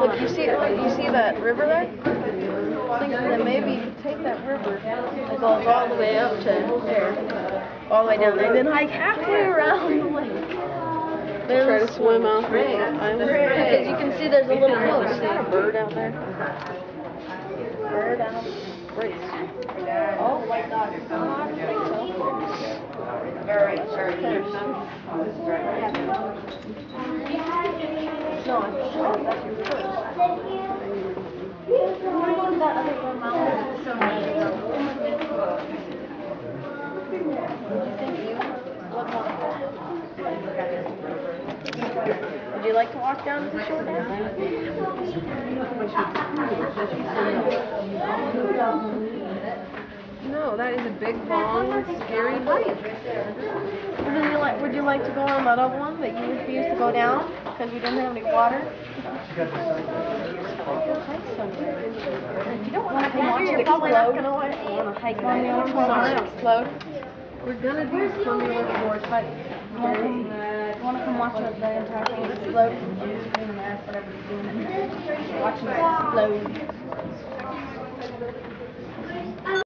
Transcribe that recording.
Look, you see, you see that river there? I Think that maybe take that river that goes all the way up to there, all the way down there, and then hike halfway around the lake. Then Try to swim out the Right. Because you can see there's a little boat. See a bird out there? Bird out. Great. Oh, white dog. I don't. Very, very. No, I'm sure that's your first. That other one, Mom, is so You think you would want that? Would you like to walk down to the shore now? No, that is a big, long, scary hike. Would you like, would you like to go on that other one that you refused to go down because we didn't have any water? If you don't want to come on, you're probably not gonna want to hike on the other one. Float. We're gonna do Cumula Gorge hike. You wanna come, you wanna come watch the the entire thing explode? Whatever you're doing. Watching it explode.